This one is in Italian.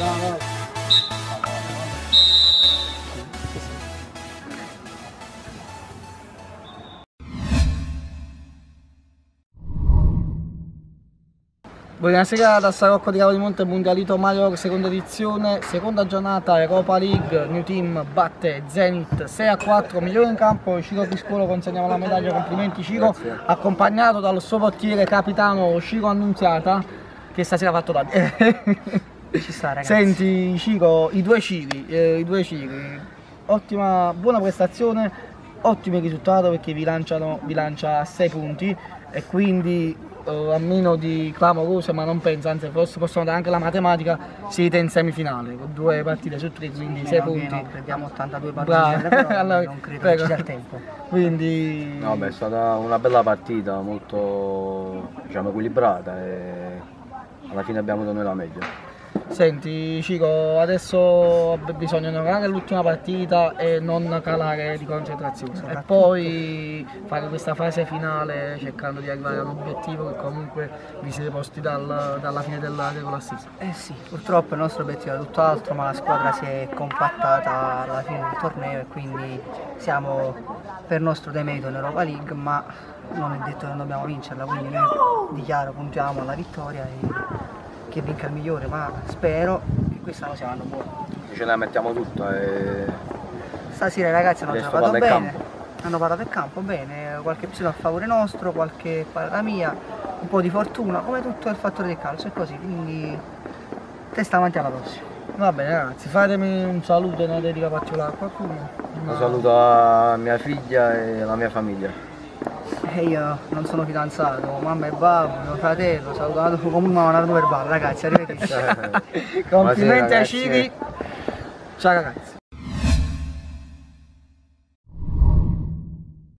Bravo. Buonasera da Sarocco di Cavo di Monte, Mundialito Mario seconda edizione, seconda giornata Europa League, New Team batte Zenit 6 a 4, migliore in campo, Ciro Piscolo consegniamo la medaglia, complimenti Ciro, Grazie. accompagnato dal suo portiere capitano Ciro Annunziata che stasera ha fatto da... Ci sta ragazzi. Senti Ciro, i due Ciri, eh, i due Ciri, ottima, buona prestazione, ottimo risultato perché vi, lanciano, vi lancia a 6 punti e quindi eh, a meno di clamorose ma non penso, anzi forse possono dare anche la matematica, siete in semifinale con due partite su tre, quindi 6 Meno che punti. no, prendiamo 82 Bravo. partite, però Allora, non credo prego. che ci tempo. Quindi No, beh, è stata una bella partita, molto diciamo, equilibrata e alla fine abbiamo avuto noi la meglio. Senti Cico, adesso bisogna onorare l'ultima partita e non calare di concentrazione e poi fare questa fase finale cercando di arrivare a un obiettivo che comunque vi siete posti dal- dalla fine della regola season. Eh sì, purtroppo il nostro obiettivo è tutt'altro, ma la squadra si è compattata alla fine del torneo e quindi siamo per nostro demerito in Europa League, ma non è detto che non dobbiamo vincerla, quindi noi dichiaro puntiamo alla vittoria e che vinca il migliore, ma spero che quest'anno sia un anno buono. Ce la mettiamo tutta e Stasera i ragazzi hanno giocato in bene, campo. hanno parato il campo bene, qualche episodio a favore nostro, qualche parata mia, un po' di fortuna, come tutto il fattore del calcio e così, quindi testa avanti alla prossima. Va bene ragazzi, fatemi un saluto e una dedica particolare a qualcuno. un saluto a mia figlia e alla mia famiglia. E io non sono fidanzato, mamma e babbo, mio fratello, salutato come una verbale, ragazzi, arrivederci. Complimenti ai. Ciri. Ciao ragazzi.